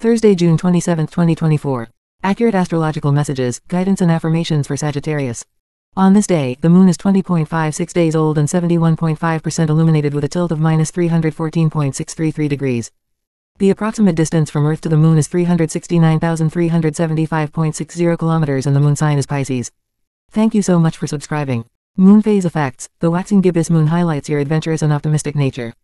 Thursday, June 27, 2024. Accurate astrological messages, guidance and affirmations for Sagittarius. On this day, the moon is 20.56 days old and 71.5% illuminated with a tilt of minus 314.633 degrees. The approximate distance from Earth to the moon is 369,375.60 kilometers and the moon sign is Pisces. Thank you so much for subscribing. Moon phase effects. The waxing gibbous moon highlights your adventurous and optimistic nature.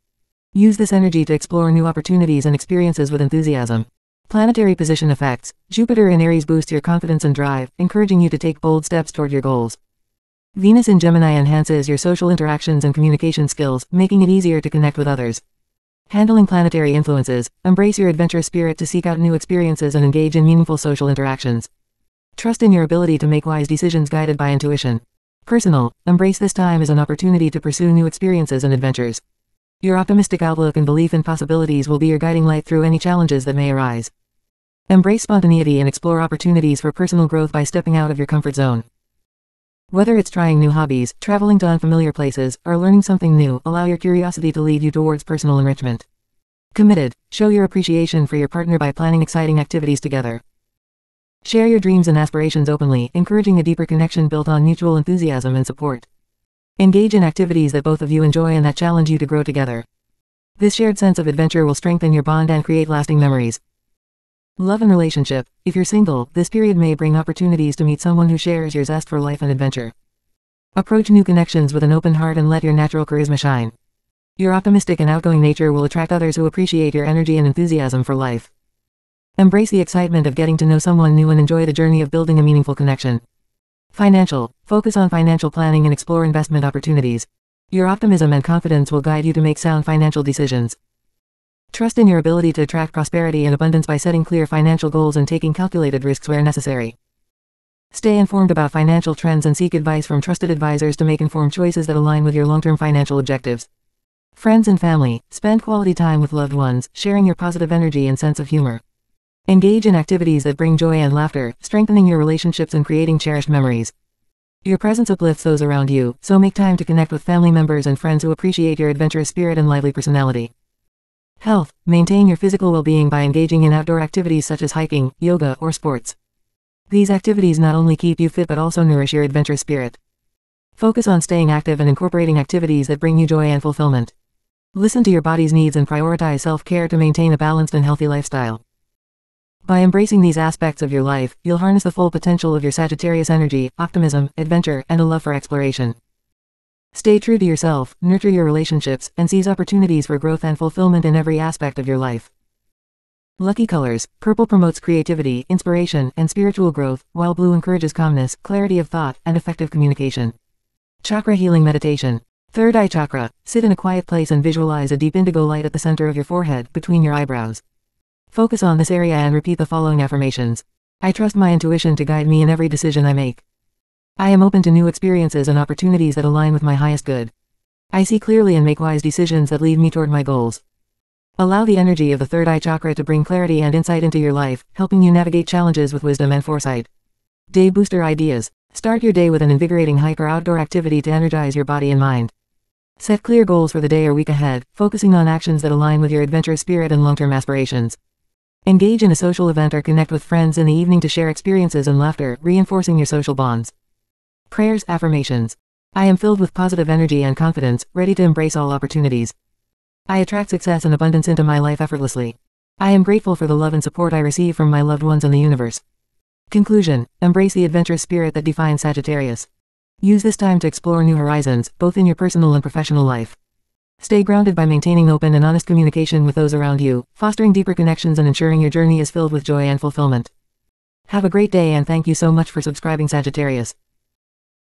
Use this energy to explore new opportunities and experiences with enthusiasm. Planetary position effects. Jupiter in Aries boosts your confidence and drive, encouraging you to take bold steps toward your goals. Venus in Gemini enhances your social interactions and communication skills, making it easier to connect with others. Handling planetary influences. Embrace your adventurous spirit to seek out new experiences and engage in meaningful social interactions. Trust in your ability to make wise decisions guided by intuition. Personal. Embrace this time as an opportunity to pursue new experiences and adventures. Your optimistic outlook and belief in possibilities will be your guiding light through any challenges that may arise. Embrace spontaneity and explore opportunities for personal growth by stepping out of your comfort zone. Whether it's trying new hobbies, traveling to unfamiliar places, or learning something new, allow your curiosity to lead you towards personal enrichment. Committed. Show your appreciation for your partner by planning exciting activities together. Share your dreams and aspirations openly, encouraging a deeper connection built on mutual enthusiasm and support. Engage in activities that both of you enjoy and that challenge you to grow together. This shared sense of adventure will strengthen your bond and create lasting memories. Love and relationship. If you're single, this period may bring opportunities to meet someone who shares your zest for life and adventure. Approach new connections with an open heart and let your natural charisma shine. Your optimistic and outgoing nature will attract others who appreciate your energy and enthusiasm for life. Embrace the excitement of getting to know someone new and enjoy the journey of building a meaningful connection. Financial. Focus on financial planning and explore investment opportunities. Your optimism and confidence will guide you to make sound financial decisions. Trust in your ability to attract prosperity and abundance by setting clear financial goals and taking calculated risks where necessary. Stay informed about financial trends and seek advice from trusted advisors to make informed choices that align with your long-term financial objectives. Friends and family, spend quality time with loved ones, sharing your positive energy and sense of humor. Engage in activities that bring joy and laughter, strengthening your relationships and creating cherished memories. Your presence uplifts those around you, so make time to connect with family members and friends who appreciate your adventurous spirit and lively personality. Health. Maintain your physical well-being by engaging in outdoor activities such as hiking, yoga, or sports. These activities not only keep you fit but also nourish your adventurous spirit. Focus on staying active and incorporating activities that bring you joy and fulfillment. Listen to your body's needs and prioritize self-care to maintain a balanced and healthy lifestyle. By embracing these aspects of your life, you'll harness the full potential of your Sagittarius energy, optimism, adventure, and a love for exploration. Stay true to yourself, nurture your relationships, and seize opportunities for growth and fulfillment in every aspect of your life. Lucky colors. Purple promotes creativity, inspiration, and spiritual growth, while blue encourages calmness, clarity of thought, and effective communication. Chakra healing meditation. Third eye chakra. Sit in a quiet place and visualize a deep indigo light at the center of your forehead, between your eyebrows. Focus on this area and repeat the following affirmations. I trust my intuition to guide me in every decision I make. I am open to new experiences and opportunities that align with my highest good. I see clearly and make wise decisions that lead me toward my goals. Allow the energy of the third eye chakra to bring clarity and insight into your life, helping you navigate challenges with wisdom and foresight. Day Booster Ideas. Start your day with an invigorating hike or outdoor activity to energize your body and mind. Set clear goals for the day or week ahead, focusing on actions that align with your adventurous spirit and long-term aspirations. Engage in a social event or connect with friends in the evening to share experiences and laughter, reinforcing your social bonds. Prayers, affirmations. I am filled with positive energy and confidence, ready to embrace all opportunities. I attract success and abundance into my life effortlessly. I am grateful for the love and support I receive from my loved ones and the universe. Conclusion. Embrace the adventurous spirit that defines Sagittarius. Use this time to explore new horizons, both in your personal and professional life. Stay grounded by maintaining open and honest communication with those around you, fostering deeper connections and ensuring your journey is filled with joy and fulfillment. Have a great day and thank you so much for subscribing Sagittarius.